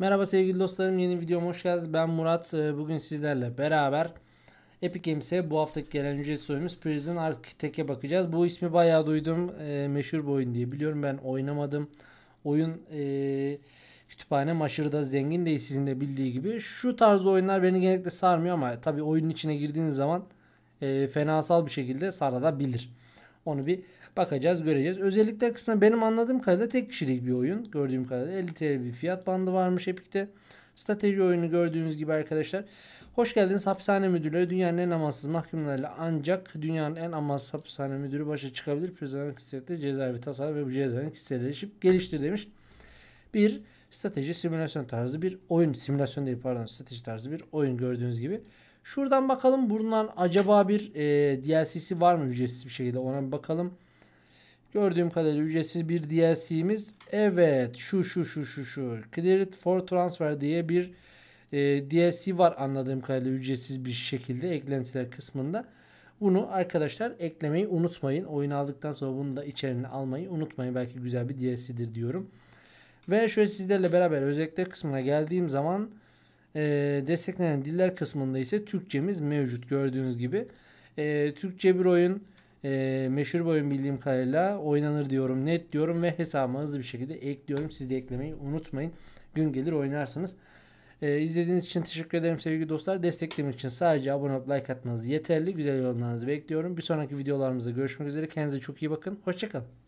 Merhaba sevgili dostlarım yeni videoma hoş geldiniz. Ben Murat. Ee, Bugün sizlerle beraber Epic Games'e bu haftaki gelen ücretsiz oyunumuz Prison Architect'e bakacağız. Bu ismi bayağı duydum. E, meşhur bir oyun diye biliyorum. Ben oynamadım. Oyun e, kütüphane maşırda zengin değil sizin de bildiği gibi. Şu tarz oyunlar beni genellikle sarmıyor ama tabii oyunun içine girdiğiniz zaman e, fenasal bir şekilde sarabilir. Onu bir bakacağız göreceğiz. Özellikler kısmında benim anladığım kadarıyla tek kişilik bir oyun. Gördüğüm kadarıyla 50 TL bir fiyat bandı varmış Epic'te. Strateji oyunu gördüğünüz gibi arkadaşlar. Hoş geldiniz hapishane müdürleri. Dünyanın en amansız mahkumlarıyla ancak dünyanın en amansız hapishane müdürü başa çıkabilir. Prizoner kısmette cezaevi tasarı ve bu cezaevin kişiselleşip geliştir demiş. Bir strateji simülasyon tarzı bir oyun. Simülasyon değil pardon strateji tarzı bir oyun gördüğünüz gibi. Şuradan bakalım bundan acaba bir e, DLC'si var mı ücretsiz bir şekilde ona bir bakalım. Gördüğüm kadarıyla ücretsiz bir DLC'miz. Evet şu şu şu şu şu. Cleared for Transfer diye bir e, DLC var anladığım kadarıyla ücretsiz bir şekilde eklentiler kısmında. Bunu arkadaşlar eklemeyi unutmayın. Oyun aldıktan sonra bunu da içerini almayı unutmayın. Belki güzel bir DLC'dir diyorum. Ve şöyle sizlerle beraber özellikler kısmına geldiğim zaman e, desteklenen diller kısmında ise Türkçemiz mevcut gördüğünüz gibi. E, Türkçe bir oyun e, meşhur bir oyun bildiğim kadarıyla oynanır diyorum net diyorum ve hesabıma hızlı bir şekilde ekliyorum. Siz de eklemeyi unutmayın. Gün gelir oynarsınız. E, izlediğiniz için teşekkür ederim sevgili dostlar. Desteklemek için sadece abone olup like atmanız yeterli. Güzel yorumlarınızı bekliyorum. Bir sonraki videolarımızda görüşmek üzere. Kendinize çok iyi bakın. Hoşçakalın.